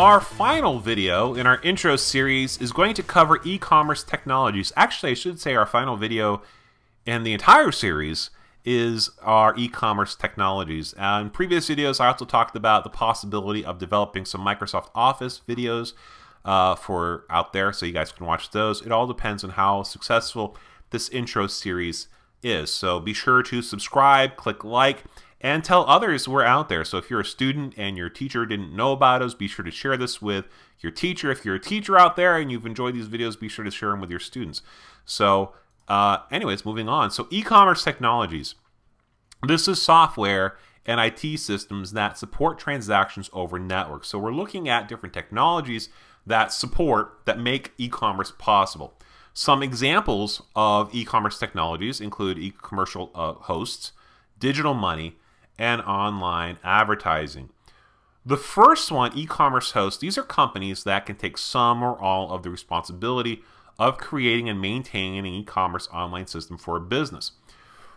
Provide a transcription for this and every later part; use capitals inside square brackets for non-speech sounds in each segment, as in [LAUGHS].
Our final video in our intro series is going to cover e-commerce technologies. Actually, I should say our final video in the entire series is our e-commerce technologies. Uh, in previous videos, I also talked about the possibility of developing some Microsoft Office videos uh, for out there, so you guys can watch those. It all depends on how successful this intro series is. So be sure to subscribe, click like, and tell others we're out there. So if you're a student and your teacher didn't know about us, be sure to share this with your teacher. If you're a teacher out there and you've enjoyed these videos, be sure to share them with your students. So uh, anyways, moving on. So e-commerce technologies. This is software and IT systems that support transactions over networks. So we're looking at different technologies that support, that make e-commerce possible. Some examples of e-commerce technologies include e-commercial uh, hosts, digital money, and online advertising. The first one, e-commerce hosts, these are companies that can take some or all of the responsibility of creating and maintaining an e-commerce online system for a business.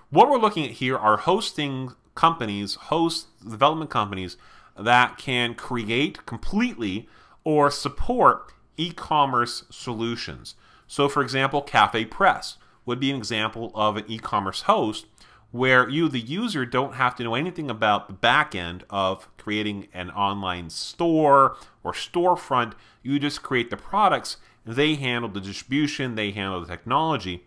What we're looking at here are hosting companies, host development companies that can create completely or support e-commerce solutions. So for example, Cafe Press would be an example of an e-commerce host where you, the user, don't have to know anything about the back end of creating an online store or storefront. You just create the products, they handle the distribution, they handle the technology.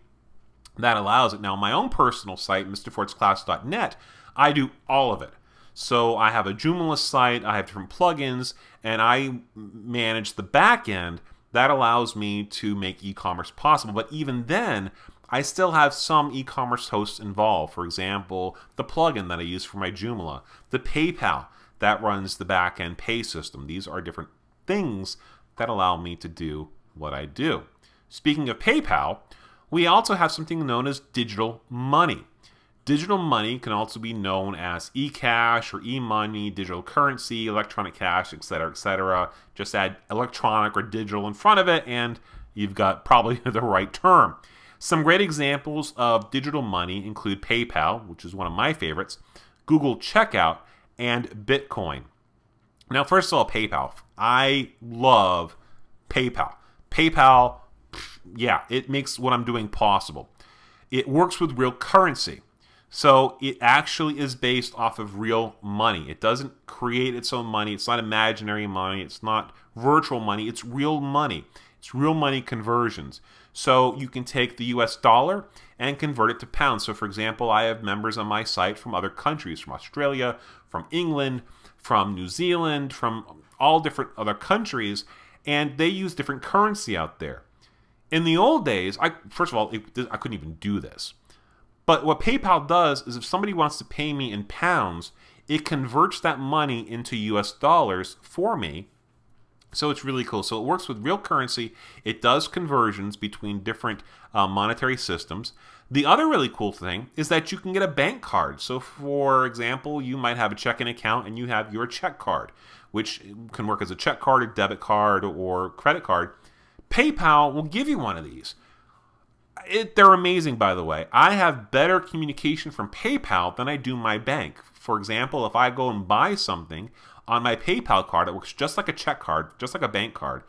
That allows it. Now, my own personal site, MrFordsClass.net, I do all of it. So I have a Joomla site, I have different plugins, and I manage the back end. That allows me to make e-commerce possible. But even then, I still have some e-commerce hosts involved. For example, the plugin that I use for my Joomla, the PayPal that runs the backend pay system. These are different things that allow me to do what I do. Speaking of PayPal, we also have something known as digital money. Digital money can also be known as e-cash or e-money, digital currency, electronic cash, etc., etc. Just add electronic or digital in front of it and you've got probably [LAUGHS] the right term. Some great examples of digital money include PayPal, which is one of my favorites, Google Checkout, and Bitcoin. Now, first of all, PayPal. I love PayPal. PayPal, yeah, it makes what I'm doing possible. It works with real currency. So it actually is based off of real money. It doesn't create its own money. It's not imaginary money. It's not virtual money. It's real money. It's real money conversions. So you can take the US dollar and convert it to pounds. So for example, I have members on my site from other countries, from Australia, from England, from New Zealand, from all different other countries, and they use different currency out there. In the old days, I first of all, it, I couldn't even do this. But what PayPal does is if somebody wants to pay me in pounds, it converts that money into US dollars for me so it's really cool. So it works with real currency. It does conversions between different uh, monetary systems. The other really cool thing is that you can get a bank card. So for example, you might have a checking account and you have your check card, which can work as a check card, a debit card, or credit card. PayPal will give you one of these. It, they're amazing, by the way. I have better communication from PayPal than I do my bank. For example, if I go and buy something, on my PayPal card, it works just like a check card, just like a bank card.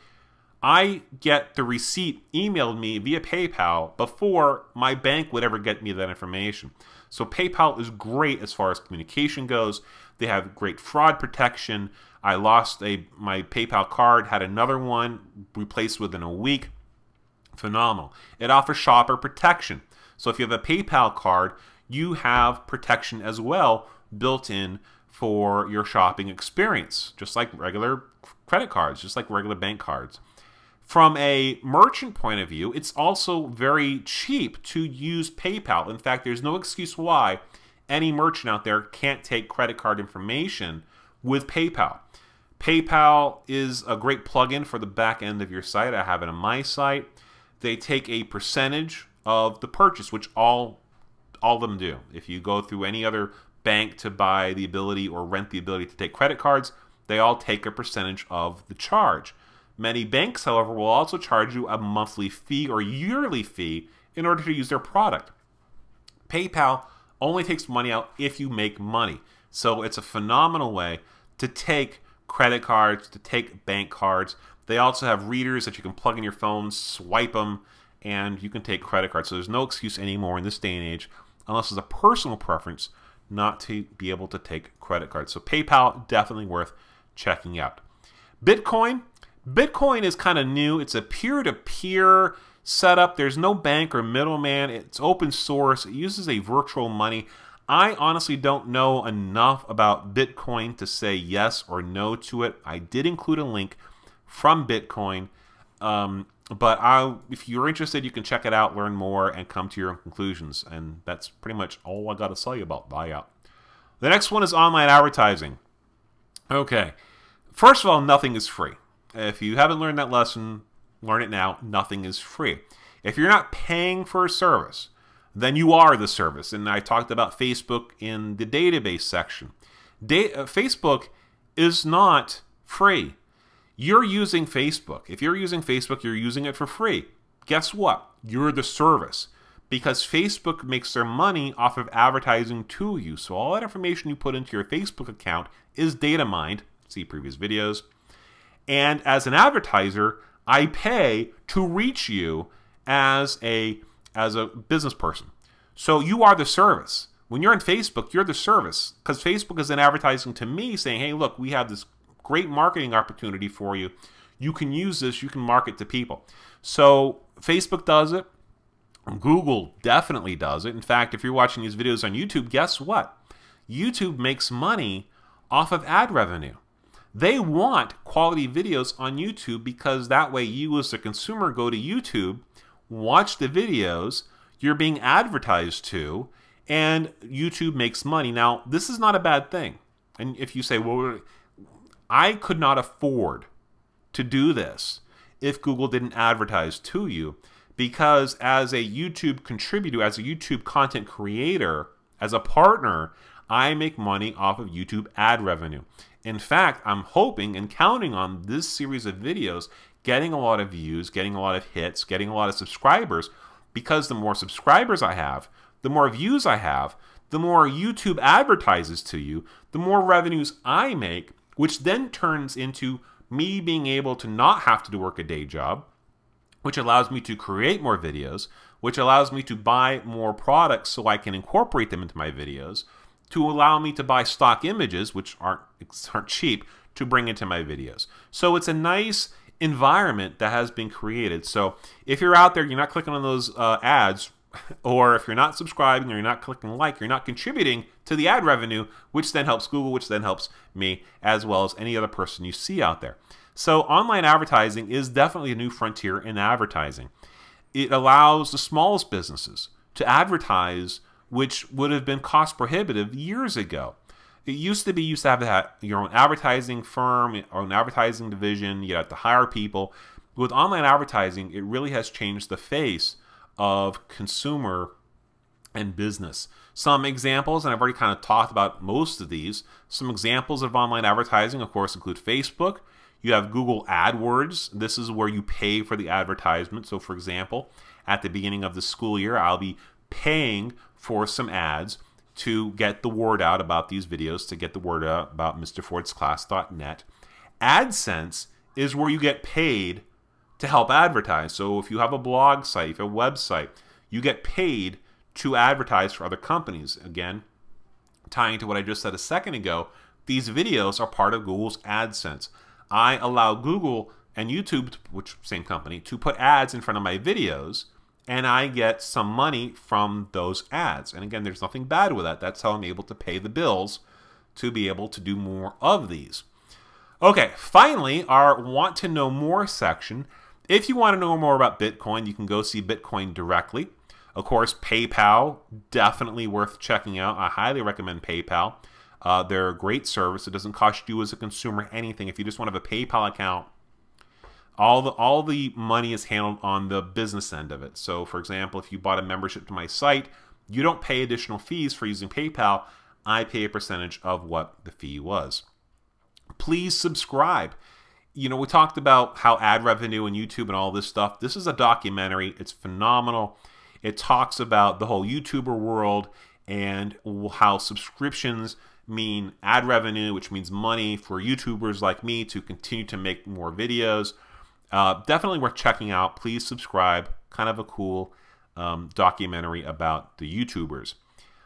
I get the receipt emailed me via PayPal before my bank would ever get me that information. So PayPal is great as far as communication goes. They have great fraud protection. I lost a my PayPal card, had another one replaced within a week. Phenomenal. It offers shopper protection. So if you have a PayPal card, you have protection as well built in for your shopping experience, just like regular credit cards, just like regular bank cards. From a merchant point of view, it's also very cheap to use PayPal. In fact, there's no excuse why any merchant out there can't take credit card information with PayPal. PayPal is a great plugin for the back end of your site. I have it on my site. They take a percentage of the purchase, which all all of them do. If you go through any other bank to buy the ability or rent the ability to take credit cards, they all take a percentage of the charge. Many banks, however, will also charge you a monthly fee or yearly fee in order to use their product. PayPal only takes money out if you make money. So it's a phenomenal way to take credit cards, to take bank cards. They also have readers that you can plug in your phone, swipe them, and you can take credit cards. So there's no excuse anymore in this day and age, unless it's a personal preference, not to be able to take credit cards. So PayPal definitely worth checking out. Bitcoin, Bitcoin is kind of new. It's a peer-to-peer setup. There's no bank or middleman. It's open source. It uses a virtual money. I honestly don't know enough about Bitcoin to say yes or no to it. I did include a link from Bitcoin. Um, but I, if you're interested, you can check it out, learn more, and come to your own conclusions. And that's pretty much all I got to tell you about buyout. The next one is online advertising. Okay. First of all, nothing is free. If you haven't learned that lesson, learn it now. Nothing is free. If you're not paying for a service, then you are the service. And I talked about Facebook in the database section. Da uh, Facebook is not free. You're using Facebook. If you're using Facebook, you're using it for free. Guess what? You're the service because Facebook makes their money off of advertising to you. So all that information you put into your Facebook account is data mined. See previous videos. And as an advertiser, I pay to reach you as a as a business person. So you are the service. When you're on Facebook, you're the service because Facebook is then advertising to me saying, "Hey, look, we have this great marketing opportunity for you. You can use this, you can market to people. So Facebook does it. Google definitely does it. In fact, if you're watching these videos on YouTube, guess what? YouTube makes money off of ad revenue. They want quality videos on YouTube because that way you as a consumer go to YouTube, watch the videos you're being advertised to, and YouTube makes money. Now, this is not a bad thing. And if you say, well, I could not afford to do this if Google didn't advertise to you because as a YouTube contributor, as a YouTube content creator, as a partner, I make money off of YouTube ad revenue. In fact, I'm hoping and counting on this series of videos getting a lot of views, getting a lot of hits, getting a lot of subscribers because the more subscribers I have, the more views I have, the more YouTube advertises to you, the more revenues I make which then turns into me being able to not have to work a day job, which allows me to create more videos, which allows me to buy more products so I can incorporate them into my videos, to allow me to buy stock images, which aren't, [LAUGHS] aren't cheap, to bring into my videos. So it's a nice environment that has been created. So if you're out there, you're not clicking on those uh, ads, or if you're not subscribing or you're not clicking like, you're not contributing to the ad revenue, which then helps Google, which then helps me, as well as any other person you see out there. So online advertising is definitely a new frontier in advertising. It allows the smallest businesses to advertise, which would have been cost prohibitive years ago. It used to be you used to have your own advertising firm or an advertising division. You had to hire people. With online advertising, it really has changed the face of consumer and business. Some examples, and I've already kind of talked about most of these, some examples of online advertising, of course, include Facebook. You have Google AdWords. This is where you pay for the advertisement. So, for example, at the beginning of the school year, I'll be paying for some ads to get the word out about these videos, to get the word out about MrFordsClass.net. AdSense is where you get paid to help advertise. So if you have a blog site, if a website, you get paid to advertise for other companies. Again, tying to what I just said a second ago, these videos are part of Google's AdSense. I allow Google and YouTube, which same company, to put ads in front of my videos, and I get some money from those ads. And again, there's nothing bad with that. That's how I'm able to pay the bills to be able to do more of these. Okay, finally, our want to know more section if you want to know more about Bitcoin, you can go see Bitcoin directly. Of course, PayPal, definitely worth checking out. I highly recommend PayPal. Uh, they're a great service. It doesn't cost you as a consumer anything. If you just want to have a PayPal account, all the all the money is handled on the business end of it. So, for example, if you bought a membership to my site, you don't pay additional fees for using PayPal. I pay a percentage of what the fee was. Please subscribe you know, we talked about how ad revenue and YouTube and all this stuff. This is a documentary. It's phenomenal. It talks about the whole YouTuber world and how subscriptions mean ad revenue, which means money for YouTubers like me to continue to make more videos. Uh, definitely worth checking out. Please subscribe. Kind of a cool um, documentary about the YouTubers.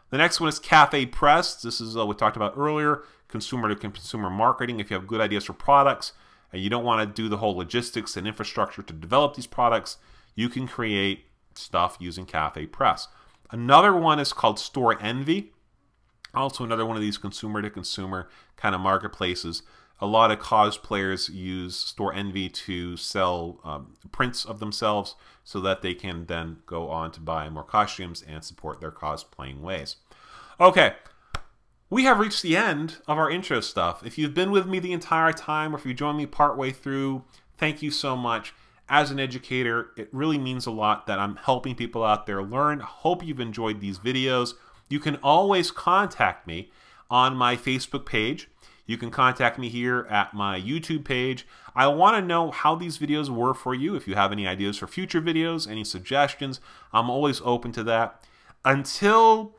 The next one is Cafe Press. This is what we talked about earlier consumer to consumer marketing. If you have good ideas for products and you don't want to do the whole logistics and infrastructure to develop these products, you can create stuff using Cafe Press. Another one is called Store Envy. Also, another one of these consumer to consumer kind of marketplaces. A lot of cosplayers use Store Envy to sell um, prints of themselves so that they can then go on to buy more costumes and support their cosplaying ways. Okay, we have reached the end of our intro stuff. If you've been with me the entire time or if you joined me partway through, thank you so much. As an educator, it really means a lot that I'm helping people out there learn. Hope you've enjoyed these videos. You can always contact me on my Facebook page. You can contact me here at my YouTube page. I want to know how these videos were for you. If you have any ideas for future videos, any suggestions, I'm always open to that. Until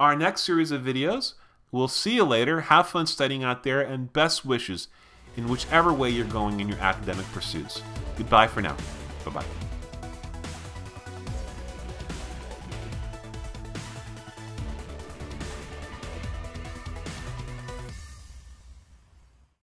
our next series of videos, we'll see you later. Have fun studying out there and best wishes in whichever way you're going in your academic pursuits. Goodbye for now. Bye bye.